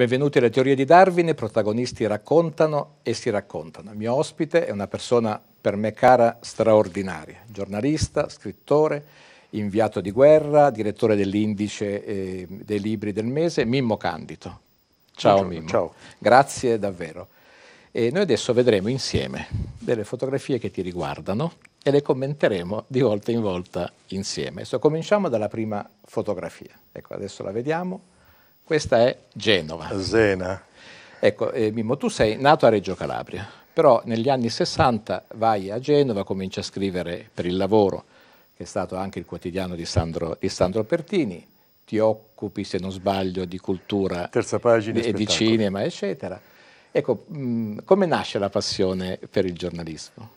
Benvenuti alle teorie di Darwin, i protagonisti raccontano e si raccontano. Il mio ospite è una persona per me cara straordinaria, giornalista, scrittore, inviato di guerra, direttore dell'indice eh, dei libri del mese, Mimmo Candito. Ciao Buongiorno, Mimmo. Ciao. Grazie davvero. E noi adesso vedremo insieme delle fotografie che ti riguardano e le commenteremo di volta in volta insieme. Adesso cominciamo dalla prima fotografia. Ecco, adesso la vediamo. Questa è Genova. Zena. Ecco, eh, Mimmo, tu sei nato a Reggio Calabria, però negli anni 60 vai a Genova, cominci a scrivere per il lavoro, che è stato anche il quotidiano di Sandro, di Sandro Pertini, ti occupi, se non sbaglio, di cultura pagina, e di cinema, eccetera. Ecco, mh, mm, come nasce la passione per il giornalismo?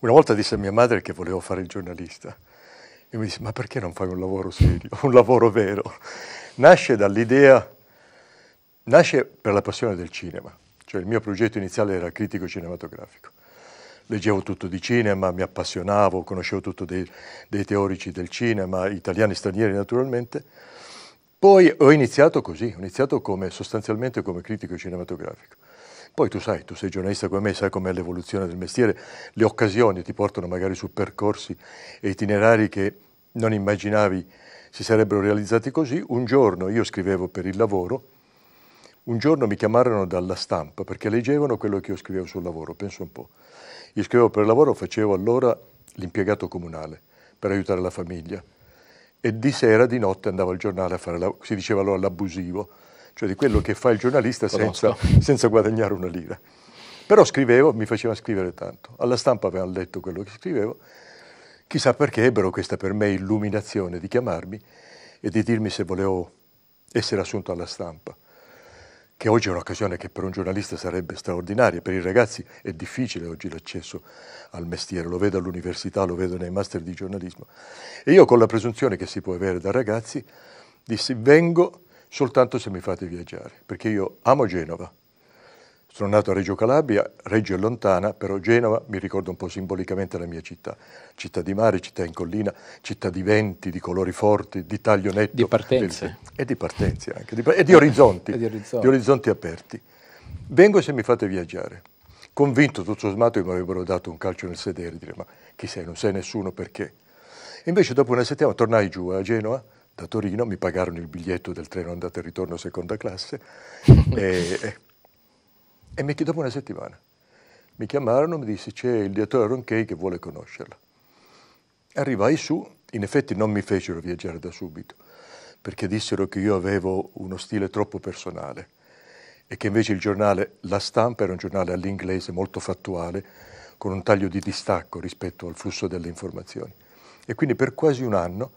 Una volta disse a mia madre che volevo fare il giornalista e mi disse, ma perché non fai un lavoro serio, un lavoro vero? Nasce dall'idea, nasce per la passione del cinema, cioè il mio progetto iniziale era critico cinematografico. Leggevo tutto di cinema, mi appassionavo, conoscevo tutto dei, dei teorici del cinema, italiani e stranieri naturalmente. Poi ho iniziato così, ho iniziato come, sostanzialmente come critico cinematografico. Poi tu sai, tu sei giornalista come me, sai com'è l'evoluzione del mestiere, le occasioni ti portano magari su percorsi e itinerari che non immaginavi si sarebbero realizzati così. Un giorno io scrivevo per il lavoro, un giorno mi chiamarono dalla stampa perché leggevano quello che io scrivevo sul lavoro, penso un po'. Io scrivevo per il lavoro, facevo allora l'impiegato comunale per aiutare la famiglia e di sera, di notte andavo al giornale a fare, la, si diceva allora l'abusivo, cioè di quello che fa il giornalista senza, senza, guadagnare una lira. Però scrivevo, mi faceva scrivere tanto. Alla stampa avevano letto quello che scrivevo, chissà perché ebbero questa per me illuminazione di chiamarmi e di dirmi se volevo essere assunto alla stampa, che oggi è un'occasione che per un giornalista sarebbe straordinaria, per i ragazzi è difficile oggi l'accesso al mestiere, lo vedo all'università, lo vedo nei master di giornalismo. E io con la presunzione che si può avere da ragazzi, dissi vengo soltanto se mi fate viaggiare, perché io amo Genova. Sono nato a Reggio Calabria, Reggio è lontana, però Genova mi ricorda un po' simbolicamente la mia città. Città di mare, città in collina, città di venti, di colori forti, di taglio netto. Di partenze. E di partenze anche, di, e di orizzonti, e di orizzonti. di orizzonti aperti. Vengo se mi fate viaggiare. Convinto tutto sommato che mi avrebbero dato un calcio nel sedere, dire ma chi sei, non sei nessuno, perché? Invece dopo una settimana tornai giù a Genova, da Torino, mi pagarono il biglietto del treno andata e ritorno seconda classe e, e, mi dopo una settimana mi chiamarono, mi disse c'è il direttore Ronchey che vuole conoscerla. Arrivai su, in effetti non mi fecero viaggiare da subito, perché dissero che io avevo uno stile troppo personale e che invece il giornale La Stampa era un giornale all'inglese molto fattuale, con un taglio di distacco rispetto al flusso delle informazioni. E quindi per quasi un anno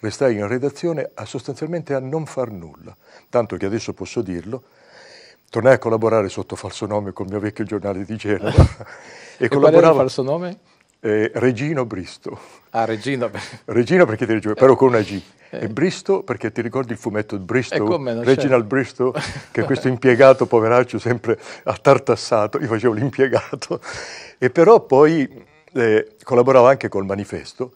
restai in redazione a sostanzialmente a non far nulla, tanto che adesso posso dirlo, tornai a collaborare sotto falso nome col mio vecchio giornale di Genova. e, e collaboravo... qual era il falso nome? Eh, Regino Bristo. Ah, Regino. Regino perché ti ricordi, però con una G. Eh. E Bristo perché ti ricordi il fumetto Bristow, Reginald Bristow, che è questo impiegato poveraccio sempre attartassato, io facevo l'impiegato. E però poi eh, collaboravo anche col manifesto,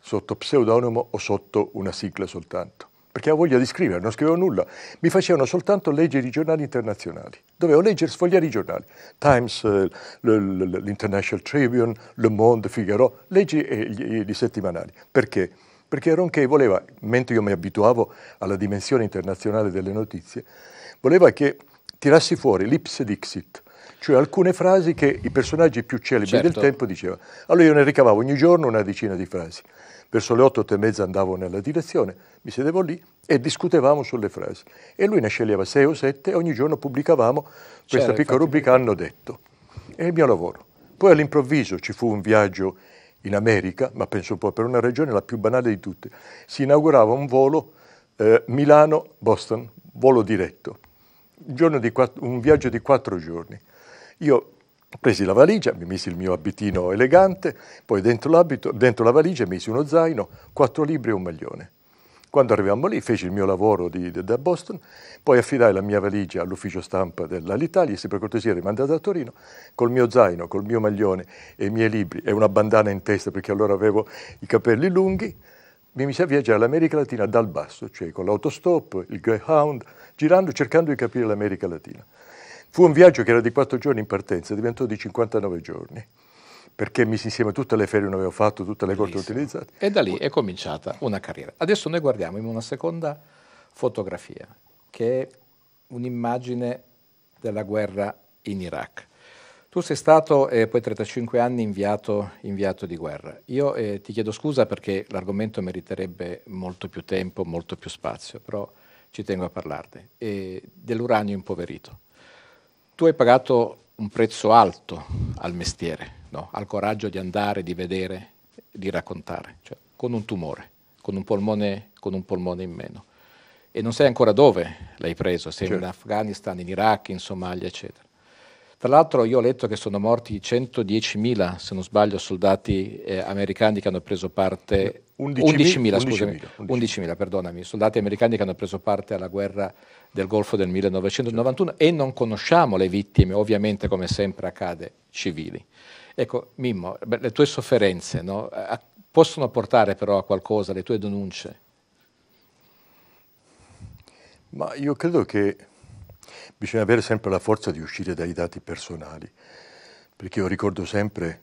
sotto pseudonimo o sotto una sigla soltanto. Perché avevo voglia di scrivere, non scrivevo nulla. Mi facevano soltanto leggere i giornali internazionali. Dovevo leggere, sfogliare i giornali. Times, eh, l'International Tribune, Le Monde, Figaro. Leggi i, i settimanali. Perché? Perché Ronche voleva, mentre io mi abituavo alla dimensione internazionale delle notizie, voleva che tirassi fuori l'ipse dixit, cioè alcune frasi che i personaggi più celebri certo. del tempo dicevano. Allora io ne ricavavo ogni giorno una decina di frasi. Verso le otto, otto e mezza andavo nella direzione, mi sedevo lì e discutevamo sulle frasi. E lui ne sceglieva sei o sette e ogni giorno pubblicavamo questa C'era, piccola rubrica Hanno detto. È il mio lavoro. Poi all'improvviso ci fu un viaggio in America, ma penso un po' per una regione la più banale di tutte. Si inaugurava un volo eh, Milano-Boston, volo diretto. Un, quattro, un viaggio di quattro giorni. Io Presi la valigia, mi misi il mio abitino elegante, poi dentro, dentro la valigia misi uno zaino, quattro libri e un maglione. Quando arrivammo lì feci il mio lavoro di, di, da Boston, poi affidai la mia valigia all'ufficio stampa dell'Alitalia, se per cortesia rimandata a Torino, col mio zaino, col mio maglione e i miei libri e una bandana in testa perché allora avevo i capelli lunghi, mi misi a viaggiare l'America Latina dal basso, cioè con l'autostop, il Greyhound, girando, cercando di capire l'America Latina. Fu un viaggio che era di quattro giorni in partenza, diventò di 59 giorni, perché misi insieme tutte le ferie che avevo fatto, tutte le corte utilizzate. E da lì è cominciata una carriera. Adesso noi guardiamo in una seconda fotografia, che è un'immagine della guerra in Iraq. Tu sei stato eh, poi 35 anni inviato, inviato di guerra. Io eh, ti chiedo scusa perché l'argomento meriterebbe molto più tempo, molto più spazio, però ci tengo a parlarne. Eh, dell'uranio impoverito. Tu hai pagato un prezzo alto al mestiere, no? al coraggio di andare, di vedere, di raccontare, cioè, con un tumore, con un, polmone, con un polmone in meno. E non sai ancora dove l'hai preso, sei certo. in Afghanistan, in Iraq, in Somalia, eccetera. Tra l'altro io ho letto che sono morti 110.000, se non sbaglio, soldati eh, americani che hanno preso parte... 11.000, scusami, 11.000, perdonami, soldati americani che hanno preso parte alla guerra del Golfo del 1991 certo. e non conosciamo le vittime, ovviamente come sempre accade, civili. Ecco, Mimmo, le tue sofferenze no, possono portare però a qualcosa, le tue denunce? Ma io credo che bisogna avere sempre la forza di uscire dai dati personali, perché io ricordo sempre,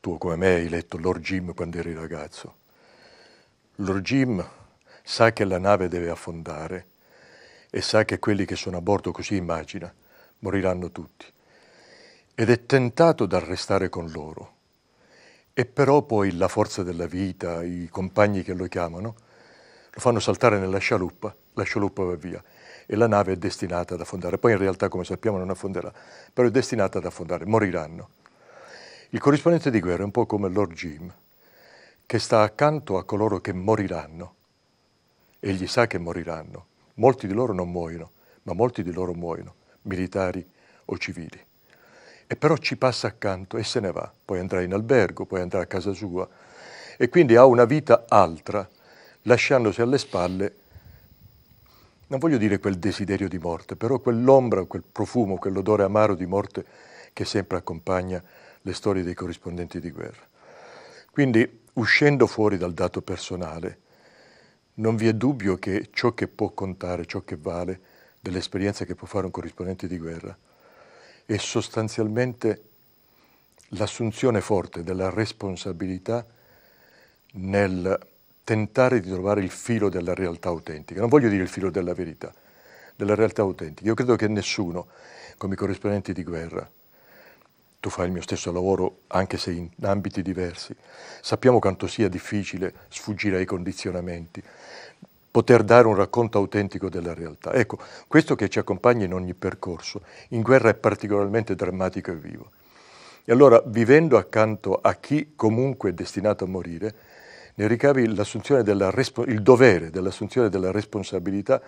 tu come me hai letto Lord Jim quando eri ragazzo, Lord Jim sa che la nave deve affondare e sa che quelli che sono a bordo, così immagina, moriranno tutti. Ed è tentato da restare con loro. E però poi la forza della vita, i compagni che lo chiamano, lo fanno saltare nella scialuppa, la scialuppa va via e la nave è destinata ad affondare. Poi in realtà, come sappiamo, non affonderà, però è destinata ad affondare, moriranno. Il corrispondente di guerra è un po' come Lord Jim, che sta accanto a coloro che moriranno. Egli sa che moriranno. Molti di loro non muoiono, ma molti di loro muoiono, militari o civili. E però ci passa accanto e se ne va. Poi andrà in albergo, poi andrà a casa sua. E quindi ha una vita altra, lasciandosi alle spalle non voglio dire quel desiderio di morte, però quell'ombra, quel profumo, quell'odore amaro di morte che sempre accompagna le storie dei corrispondenti di guerra. Quindi, uscendo fuori dal dato personale, non vi è dubbio che ciò che può contare, ciò che vale dell'esperienza che può fare un corrispondente di guerra, è sostanzialmente l'assunzione forte della responsabilità nel tentare di trovare il filo della realtà autentica. Non voglio dire il filo della verità, della realtà autentica. Io credo che nessuno, come corrispondenti di guerra, tu fai il mio stesso lavoro anche se in ambiti diversi, sappiamo quanto sia difficile sfuggire ai condizionamenti, poter dare un racconto autentico della realtà. Ecco, questo che ci accompagna in ogni percorso, in guerra è particolarmente drammatico e vivo. E allora, vivendo accanto a chi comunque è destinato a morire, ne ricavi il dovere dell'assunzione della responsabilità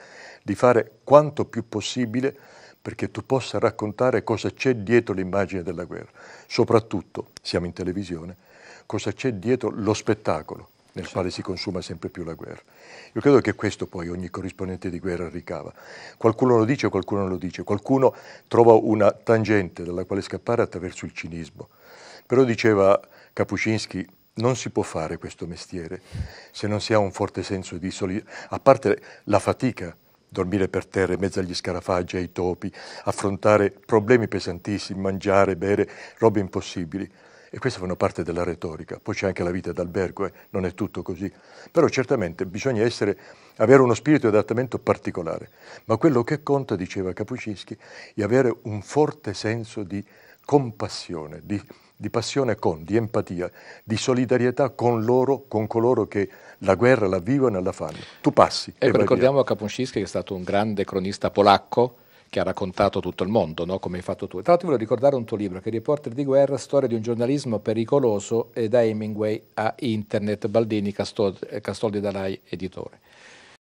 di fare quanto più possibile perché tu possa raccontare cosa c'è dietro l'immagine della guerra. Soprattutto, siamo in televisione, cosa c'è dietro lo spettacolo nel quale si consuma sempre più la guerra. Io credo che questo poi ogni corrispondente di guerra ricava. Qualcuno lo dice, qualcuno non lo dice, qualcuno trova una tangente dalla quale scappare attraverso il cinismo. Però diceva Kapuscinski, non si può fare questo mestiere se non si ha un forte senso di solidarietà, a parte la fatica, dormire per terra in mezzo agli scarafaggi, ai topi, affrontare problemi pesantissimi, mangiare, bere, robe impossibili. E queste fanno parte della retorica. Poi c'è anche la vita d'albergo, eh? non è tutto così. Però certamente bisogna essere, avere uno spirito di adattamento particolare. Ma quello che conta, diceva Capucinski, è avere un forte senso di compassione, di di passione con, di empatia, di solidarietà con loro, con coloro che la guerra la vivono e la fanno. Tu passi. Ecco, ricordiamo a Kapuscinski che è stato un grande cronista polacco che ha raccontato tutto il mondo, no? come hai fatto tu. Tra l'altro voglio ricordare un tuo libro, che è Reporter di guerra, storia di un giornalismo pericoloso, e da Hemingway a Internet, Baldini, Castoldi, Castoldi Dalai, editore.